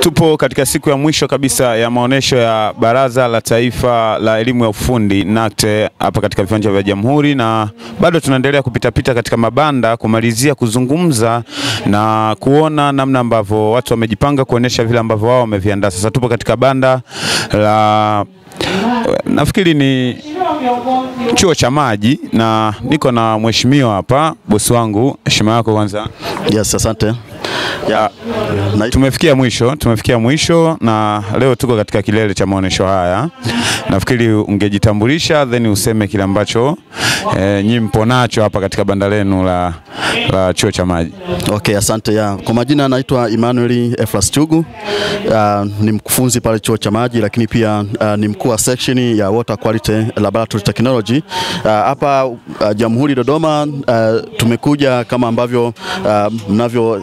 Tupo katika siku ya mwisho kabisa ya maonyesho ya Baraza la Taifa la Elimu ya Ufundi NACTE hapa katika viwanja vya Jamhuri, na bado tunaendelea kupitapita katika mabanda kumalizia kuzungumza na kuona namna ambavyo watu wamejipanga kuonyesha vile ambavyo wao wameviandaa. Sasa tupo katika banda la nafikiri ni chuo cha maji na niko na mheshimiwa hapa, bosi wangu. Heshima yako kwanza. Yes, asante. Ya, tumefikia mwisho, tumefikia mwisho na leo tuko katika kilele cha maonyesho haya. Nafikiri ungejitambulisha then useme kile ambacho e, nyi mpo nacho hapa katika banda lenu la, la chuo cha maji. Okay, asante ya. Kwa majina naitwa Emmanuel Efras Chugu. Uh, ni mkufunzi pale chuo cha maji lakini pia uh, ni mkuu wa section ya Water Quality Laboratory Technology. Hapa uh, uh, Jamhuri Dodoma uh, tumekuja kama ambavyo uh, mnavyo uh,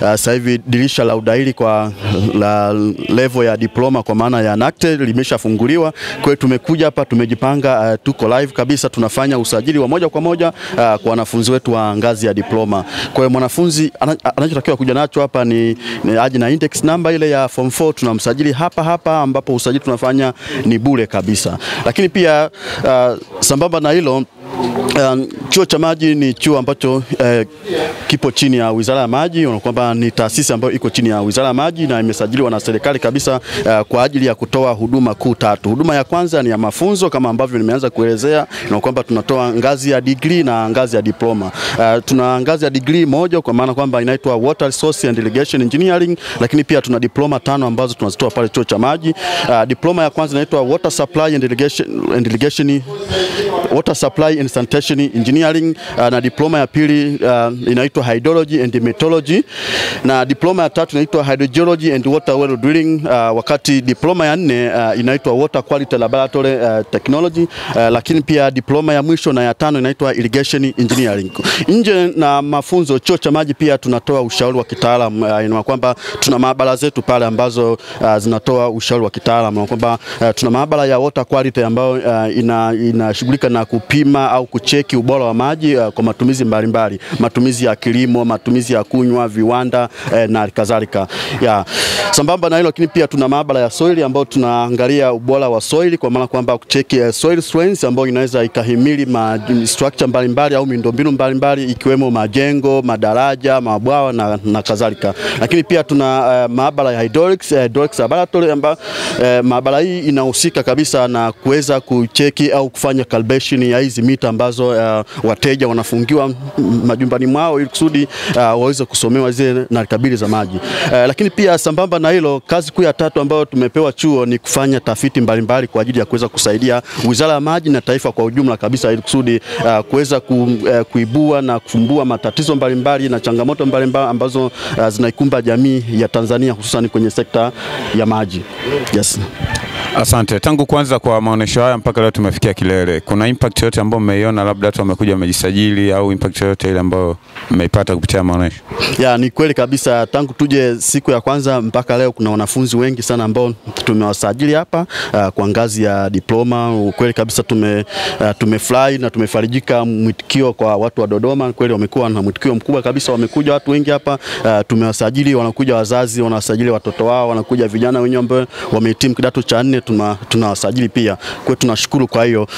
sasa hivi dirisha la udahili kwa la level ya diploma kwa maana ya NACTE limeshafunguliwa. Kwa hiyo tumekuja hapa tumejipanga, uh, tuko live kabisa, tunafanya usajili wa moja kwa moja uh, kwa wanafunzi wetu wa ngazi ya diploma. Kwa hiyo mwanafunzi anachotakiwa kuja nacho hapa ni, ni aje na index number ile ya form 4 tunamsajili hapa hapa, ambapo usajili tunafanya ni bure kabisa, lakini pia uh, sambamba na hilo Um, chuo cha maji ni chuo ambacho eh, kipo chini ya Wizara ya Maji, kwamba ni taasisi ambayo iko chini ya Wizara ya Maji na imesajiliwa na serikali kabisa eh, kwa ajili ya kutoa huduma kuu tatu. Huduma ya kwanza ni ya mafunzo kama ambavyo nimeanza kuelezea, na kwamba tunatoa ngazi ya degree na ngazi ya diploma. Uh, tuna ngazi ya degree moja kwa maana kwamba inaitwa Water Resource and Irrigation Engineering, lakini pia tuna diploma tano ambazo tunazitoa pale chuo cha maji. Uh, diploma ya kwanza inaitwa Water Supply and Irrigation, and Irrigation Water Supply and Sanitation Engineering uh, na diploma ya pili uh, inaitwa Hydrology and Meteorology na diploma ya tatu inaitwa Hydrogeology and Water Well Drilling uh, wakati diploma ya nne uh, inaitwa Water Quality Laboratory uh, Technology uh, lakini pia diploma ya mwisho na ya tano inaitwa Irrigation Engineering. Nje na mafunzo, chuo cha maji pia tunatoa ushauri wa kitaalam uh, ina kwamba tuna maabara zetu pale ambazo uh, zinatoa ushauri wa kitaalam kwamba uh, tuna maabara ya water quality ambayo uh, inashughulika ina na kupima au kucheki ubora wa maji uh, kwa matumizi mbalimbali mbali. Matumizi ya kilimo, matumizi ya kunywa, viwanda eh, na kadhalika. Ya. Sambamba na hilo lakini pia tuna maabara ya soil ambayo tunaangalia ubora wa soil kwa maana kwamba kucheki uh, soil strength ambayo inaweza ikahimili ma structure mbalimbali au miundombinu mbalimbali ikiwemo majengo, madaraja, mabwawa na, na kadhalika. Lakini pia tuna uh, maabara ya hydraulics, uh, hydraulics laboratory ambayo uh, maabara hii inahusika kabisa na kuweza kucheki au kufanya calibration ya hizi mita ambazo uh, wateja wanafungiwa majumbani mwao ili kusudi uh, waweze kusomewa zile na kabili za maji. Uh, lakini pia sambamba na hilo, kazi kuu ya tatu ambayo tumepewa chuo ni kufanya tafiti mbalimbali mbali kwa ajili ya kuweza kusaidia Wizara ya Maji na taifa kwa ujumla kabisa ili kusudi uh, kuweza ku, uh, kuibua na kufumbua matatizo mbalimbali mbali na changamoto mbalimbali mbali ambazo uh, zinaikumba jamii ya Tanzania hususan kwenye sekta ya maji. Yes. Asante. Tangu kwanza kwa maonyesho haya mpaka leo tumefikia kilele, kuna impact yote ambayo mmeiona, labda watu wamekuja wamejisajili, au impact yote ile ambayo mmeipata kupitia maonyesho? Ya, ni kweli kabisa. Tangu tuje siku ya kwanza mpaka leo kuna wanafunzi wengi sana ambao tumewasajili hapa uh, kwa ngazi ya diploma. Kweli kabisa tume, uh, tumefurahi na tumefarijika mwitikio kwa watu wa Dodoma. Kweli wamekuwa na mwitikio mkubwa kabisa, wamekuja watu wengi hapa uh, tumewasajili, wanakuja wazazi, wanawasajili watoto wao, wanakuja vijana wenyewe ambao wamehitimu kidato cha nne tunawasajili pia. Kwa hiyo tunashukuru kwa hiyo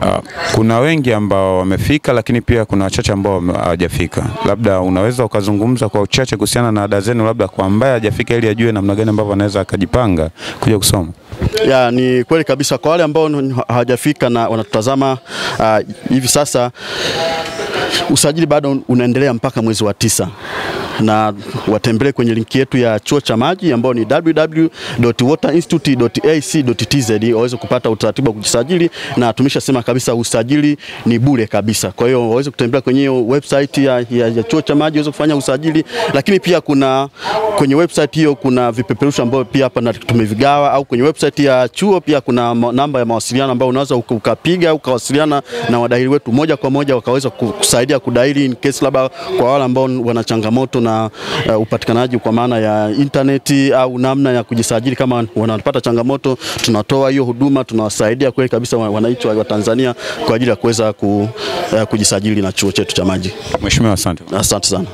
Uh, kuna wengi ambao wamefika lakini pia kuna wachache ambao hawajafika. Labda unaweza ukazungumza kwa uchache kuhusiana na ada zenu, labda kwa ambaye hajafika, ili ajue namna gani ambavyo anaweza akajipanga kuja kusoma. Ya, ni kweli kabisa kwa wale ambao hawajafika na wanatutazama uh, hivi sasa, usajili bado unaendelea mpaka mwezi wa tisa na watembelee kwenye linki yetu ya chuo cha maji ambayo ni www.waterinstitute.ac.tz waweze kupata utaratibu wa kujisajili, na tumeshasema kabisa usajili ni bure kabisa. Kwa hiyo waweze kutembelea kwenye website ya, ya, ya chuo cha maji waweze kufanya usajili, lakini pia kuna kwenye website hiyo kuna vipeperushi ambavyo pia hapa tumevigawa, au kwenye website ya chuo pia kuna namba ya mawasiliano ambayo unaweza ukapiga ukawasiliana na wadahili wetu moja kwa moja, wakaweza kusaidia kudahili in case labda kwa wale ambao wana changamoto na uh, upatikanaji kwa maana ya intaneti au namna ya kujisajili. Kama wanapata changamoto, tunatoa hiyo huduma, tunawasaidia kweli kabisa wananchi wa Tanzania kwa ajili ya kuweza ku, uh, kujisajili na chuo chetu cha maji. Mheshimiwa, asante. Asante sana.